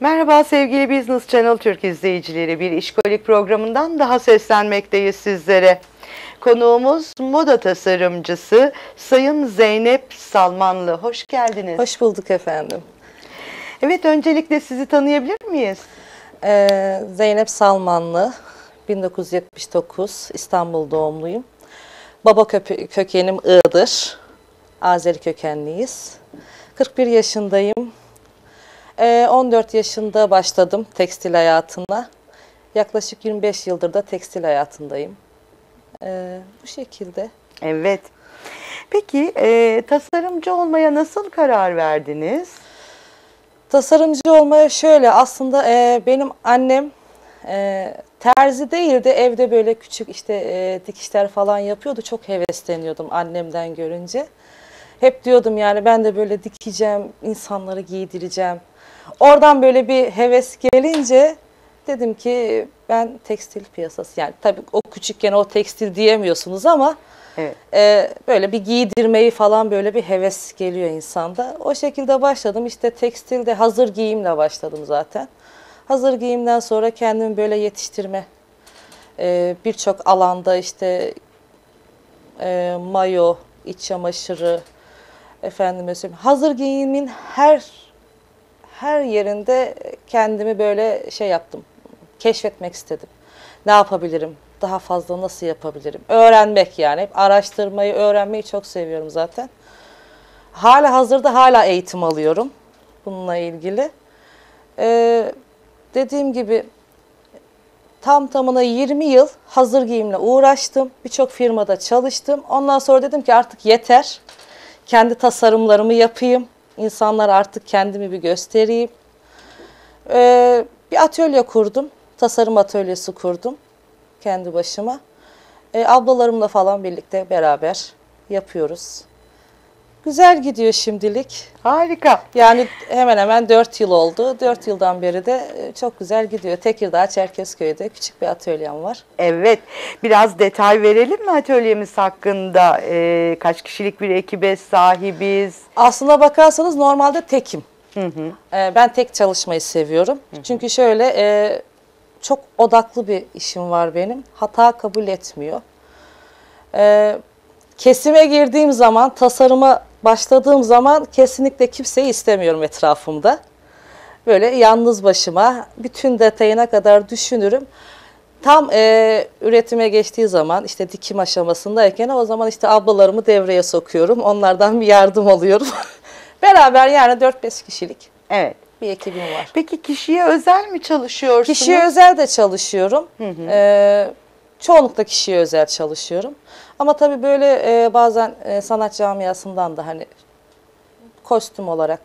Merhaba sevgili Business Channel Türk izleyicileri. Bir işkolik programından daha seslenmekteyiz sizlere. Konuğumuz moda tasarımcısı Sayın Zeynep Salmanlı. Hoş geldiniz. Hoş bulduk efendim. Evet öncelikle sizi tanıyabilir miyiz? Ee, Zeynep Salmanlı, 1979 İstanbul doğumluyum. Baba kökenim Iğdır, Azeri kökenliyiz. 41 yaşındayım. Ee, 14 yaşında başladım tekstil hayatına. Yaklaşık 25 yıldır da tekstil hayatındayım. Ee, bu şekilde. Evet. Peki e, tasarımcı olmaya nasıl karar verdiniz? Tasarımcı olmaya şöyle aslında e, benim annem e, terzi değil de evde böyle küçük işte e, dikişler falan yapıyordu. Çok hevesleniyordum annemden görünce. Hep diyordum yani ben de böyle dikeceğim, insanları giydireceğim. Oradan böyle bir heves gelince dedim ki ben tekstil piyasası yani tabii o küçükken o tekstil diyemiyorsunuz ama Evet. ee, böyle bir giydirmeyi falan böyle bir heves geliyor insanda. O şekilde başladım. İşte tekstilde hazır giyimle başladım zaten. Hazır giyimden sonra kendimi böyle yetiştirme e, birçok alanda işte e, mayo, iç çamaşırı, efendime söyleyeyim. Hazır giyimin her her yerinde kendimi böyle şey yaptım. Keşfetmek istedim. Ne yapabilirim? Daha fazla nasıl yapabilirim? Öğrenmek yani. Hep araştırmayı, öğrenmeyi çok seviyorum zaten. Hala hazırda hala eğitim alıyorum bununla ilgili. Ee, dediğim gibi tam tamına 20 yıl hazır giyimle uğraştım. Birçok firmada çalıştım. Ondan sonra dedim ki artık yeter. Kendi tasarımlarımı yapayım. İnsanlara artık kendimi bir göstereyim. Ee, bir atölye kurdum. Tasarım atölyesi kurdum. Kendi başıma. Ee, ablalarımla falan birlikte beraber yapıyoruz. Güzel gidiyor şimdilik. Harika. Yani hemen hemen 4 yıl oldu. 4 yıldan beri de e, çok güzel gidiyor. Tekirdağ, Çerkezköy'de küçük bir atölyem var. Evet. Biraz detay verelim mi atölyemiz hakkında? E, kaç kişilik bir ekibe sahibiz? Aslına bakarsanız normalde tekim. Ee, ben tek çalışmayı seviyorum. Çünkü şöyle e, çok odaklı bir işim var benim. Hata kabul etmiyor. Ee, kesime girdiğim zaman, tasarıma başladığım zaman kesinlikle kimseyi istemiyorum etrafımda. Böyle yalnız başıma bütün detayına kadar düşünürüm. Tam e, üretime geçtiği zaman işte dikim aşamasındayken o zaman işte ablalarımı devreye sokuyorum. Onlardan bir yardım alıyorum. Beraber yani 4-5 kişilik Evet. bir ekibim var. Peki kişiye özel mi çalışıyorsunuz? Kişiye özel de çalışıyorum. Ee, çoğunlukla kişiye özel çalışıyorum. Ama tabii böyle e, bazen e, sanat camiasından da hani kostüm olarak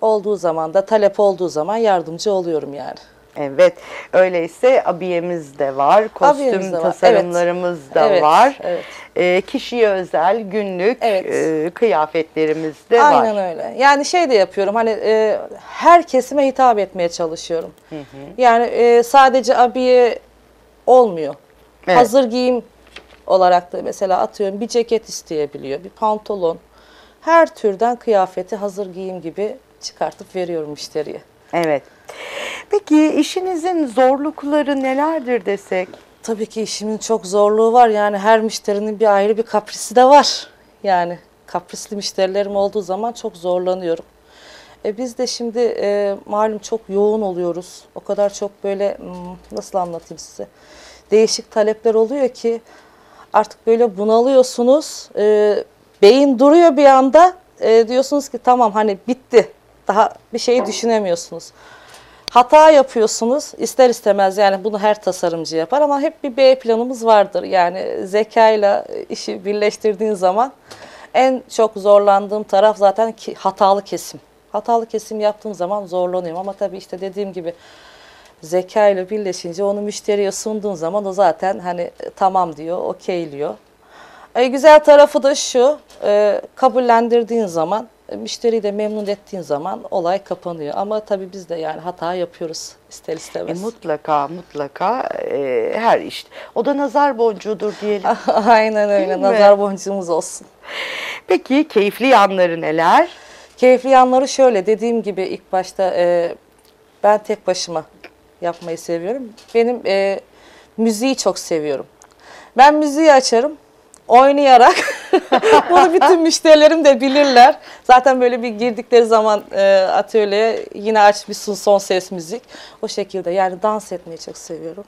olduğu zaman da talep olduğu zaman yardımcı oluyorum yani. Evet. Öyleyse abiyemiz de var. Abiyemiz Kostüm de var, tasarımlarımız da Evet, var. evet. E, kişiye özel günlük Evet. e, kıyafetlerimiz de var. Aynen öyle. Yani şey de yapıyorum hani e, her kesime hitap etmeye çalışıyorum. Yani e, sadece abiye olmuyor. Evet. Hazır giyim olarak da mesela atıyorum bir ceket isteyebiliyor, bir pantolon. Her türden kıyafeti hazır giyim gibi çıkartıp veriyorum müşteriye. Evet. Peki işinizin zorlukları nelerdir desek? Tabii ki işimin çok zorluğu var. Yani her müşterinin bir ayrı bir kaprisi de var. Yani kaprisli müşterilerim olduğu zaman çok zorlanıyorum. E biz de şimdi e, malum çok yoğun oluyoruz. O kadar çok böyle hmm, nasıl anlatayım size? Değişik talepler oluyor ki artık böyle bunalıyorsunuz. E, beyin duruyor bir anda. E, diyorsunuz ki tamam hani bitti. Daha bir şey düşünemiyorsunuz. Hata yapıyorsunuz ister istemez yani bunu her tasarımcı yapar ama hep bir B planımız vardır. Yani zekayla işi birleştirdiğin zaman en çok zorlandığım taraf zaten ki, hatalı kesim. Hatalı kesim yaptığım zaman zorlanıyorum ama tabii işte dediğim gibi zeka ile birleşince onu müşteriye sunduğun zaman o zaten hani e, tamam diyor, okeyliyor. E, güzel tarafı da şu, e, kabullendirdiğin zaman, e, müşteriyi de memnun ettiğin zaman olay kapanıyor. Ama tabii biz de yani hata yapıyoruz ister E, istemez. mutlaka mutlaka e, her iş. O da nazar boncuğudur diyelim. Aynen Değil öyle, mi? nazar boncuğumuz olsun. Peki keyifli yanları neler? Keyifli yanları şöyle dediğim gibi ilk başta e, Ben tek başıma yapmayı seviyorum. Benim e, müziği çok seviyorum. Ben müziği açarım oynayarak. Bunu bütün müşterilerim de bilirler. Zaten böyle bir girdikleri zaman e, atölyeye yine açmışsın son ses müzik. O şekilde yani dans etmeyi çok seviyorum.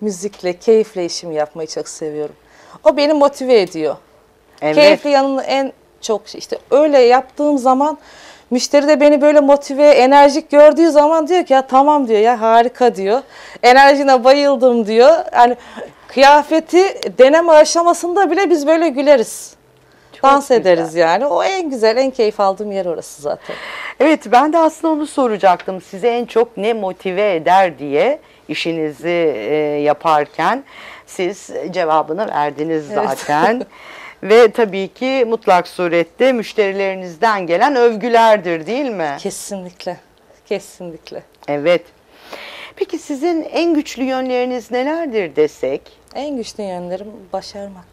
Müzikle, keyifle işimi yapmayı çok seviyorum. O beni motive ediyor. Evet. Keyifli yanını en çok işte öyle yaptığım zaman müşteri de beni böyle motive, enerjik gördüğü zaman diyor ki ya tamam diyor ya harika diyor. Enerjine bayıldım diyor. Yani kıyafeti deneme aşamasında bile biz böyle güleriz. Dans güzel. ederiz yani. O en güzel, en keyif aldığım yer orası zaten. Evet ben de aslında onu soracaktım. Sizi en çok ne motive eder diye işinizi e, yaparken siz cevabını verdiniz Evet. Ve tabii ki mutlak surette müşterilerinizden gelen övgülerdir değil mi? Kesinlikle. Kesinlikle. Evet. Peki sizin en güçlü yönleriniz nelerdir desek? En güçlü yönlerim başarmak.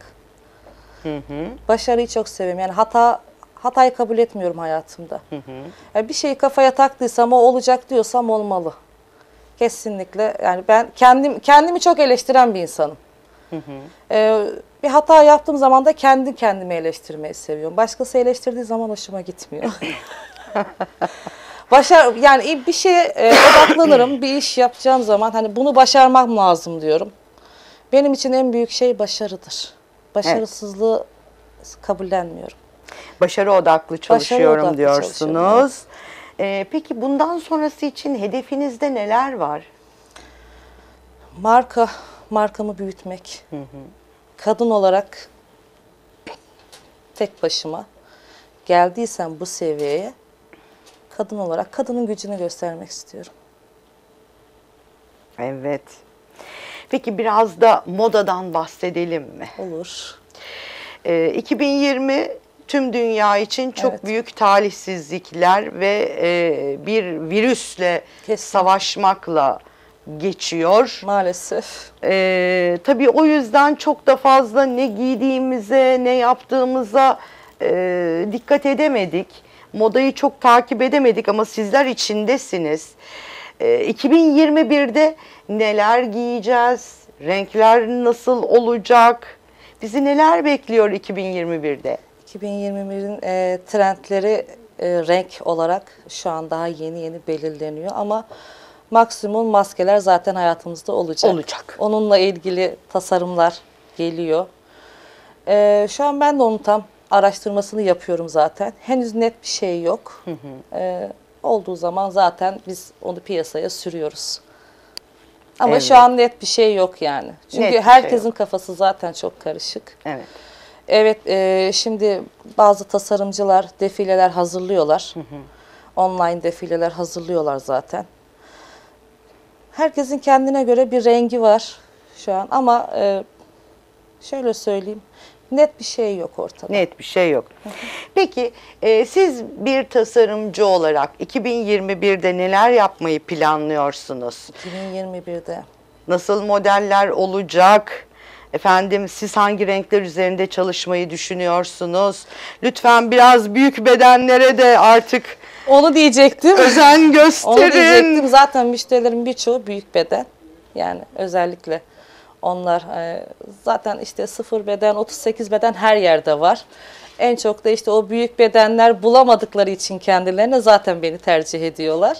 Hı hı. Başarıyı çok seviyorum. Yani hata hatayı kabul etmiyorum hayatımda. Hı hı. Yani bir şeyi kafaya taktıysam o olacak diyorsam olmalı. Kesinlikle. Yani ben kendim kendimi çok eleştiren bir insanım. Ee, bir hata yaptığım zaman da kendi kendimi eleştirmeyi seviyorum. Başkası eleştirdiği zaman hoşuma gitmiyor. Başar yani bir şeye e, odaklanırım. bir iş yapacağım zaman hani bunu başarmam lazım diyorum. Benim için en büyük şey başarıdır. Başarısızlığı kabullenmiyorum. Başarı odaklı çalışıyorum odaklı diyorsunuz. çalışıyorum, Ee, peki bundan sonrası için hedefinizde neler var? Marka, markamı büyütmek. Kadın olarak tek başıma geldiysem bu seviyeye kadın olarak kadının gücünü göstermek istiyorum. Evet. Peki biraz da modadan bahsedelim mi? Olur. Ee, 2020 tüm dünya için çok Evet. büyük talihsizlikler ve e, bir virüsle Kesin. savaşmakla geçiyor. Maalesef. Ee, tabii o yüzden çok da fazla ne giydiğimize ne yaptığımıza e, dikkat edemedik. Modayı çok takip edemedik ama sizler içindesiniz. Ee, 2021'de neler giyeceğiz? Renkler nasıl olacak? Bizi neler bekliyor 2021'de? 2021'in e, trendleri e, renk olarak şu an daha yeni yeni belirleniyor ama maksimum maskeler zaten hayatımızda olacak. Olacak. Onunla ilgili tasarımlar geliyor. E, şu an ben de onun tam araştırmasını yapıyorum zaten. Henüz net bir şey yok. E, olduğu zaman zaten biz onu piyasaya sürüyoruz. Ama Evet. şu an net bir şey yok yani. Çünkü Net şey herkesin yok. kafası zaten çok karışık. Evet. Evet, e, şimdi bazı tasarımcılar defileler hazırlıyorlar. Online defileler hazırlıyorlar zaten. Herkesin kendine göre bir rengi var şu an ama e, şöyle söyleyeyim, net bir şey yok ortada. Net bir şey yok. Peki e, siz bir tasarımcı olarak 2021'de neler yapmayı planlıyorsunuz? 2021'de. Nasıl modeller olacak? Efendim siz hangi renkler üzerinde çalışmayı düşünüyorsunuz? Lütfen biraz büyük bedenlere de artık Onu diyecektim. özen Onu gösterin. diyecektim. Zaten müşterilerin birçoğu büyük beden. Yani özellikle onlar e, zaten işte sıfır beden, 38 beden her yerde var. En çok da işte o büyük bedenler bulamadıkları için kendilerine zaten beni tercih ediyorlar.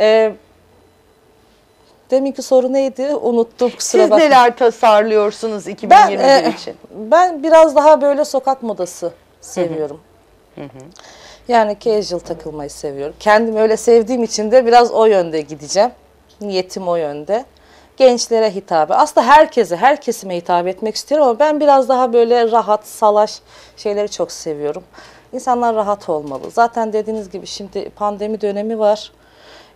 E, deminki soru neydi? Unuttum kusura Siz bakma. neler tasarlıyorsunuz 2021 Ben, e, için? ben biraz daha böyle sokak modası seviyorum. Yani casual takılmayı seviyorum. Kendim öyle sevdiğim için de biraz o yönde gideceğim. Niyetim o yönde. Gençlere hitap. Aslında herkese, her kesime hitap etmek istiyorum ama ben biraz daha böyle rahat, salaş şeyleri çok seviyorum. İnsanlar rahat olmalı. Zaten dediğiniz gibi şimdi pandemi dönemi var.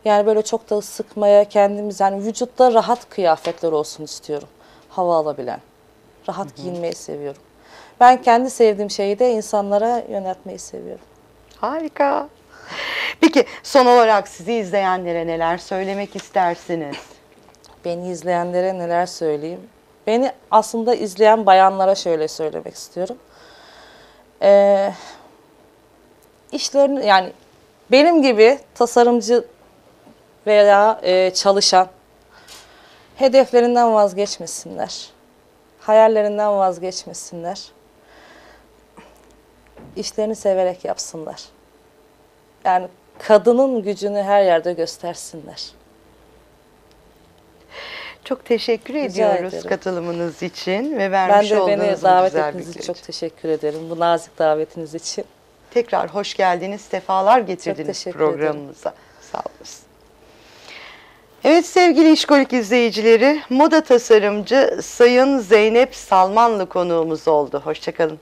Yani böyle çok da sıkmaya kendimiz yani vücutta rahat kıyafetler olsun istiyorum. Hava alabilen. Rahat giyinmeyi seviyorum. Ben kendi sevdiğim şeyi de insanlara yöneltmeyi seviyorum. Harika. Peki son olarak sizi izleyenlere neler söylemek istersiniz? Beni izleyenlere neler söyleyeyim? Beni aslında izleyen bayanlara şöyle söylemek istiyorum. Ee, işlerini yani benim gibi tasarımcı veya e, çalışan hedeflerinden vazgeçmesinler. Hayallerinden vazgeçmesinler. İşlerini severek yapsınlar. Yani kadının gücünü her yerde göstersinler. Çok teşekkür Rica ediyoruz ederim. katılımınız için ve Ben vermiş de olduğunuz beni davet güzel ettiğiniz için çok teşekkür ederim. Bu nazik davetiniz için. Tekrar hoş geldiniz, sefalar getirdiniz programımıza. Sağ olasın. Evet sevgili İşkolik izleyicileri, moda tasarımcı Sayın Zeynep Salmanlı konuğumuz oldu. Hoşçakalın.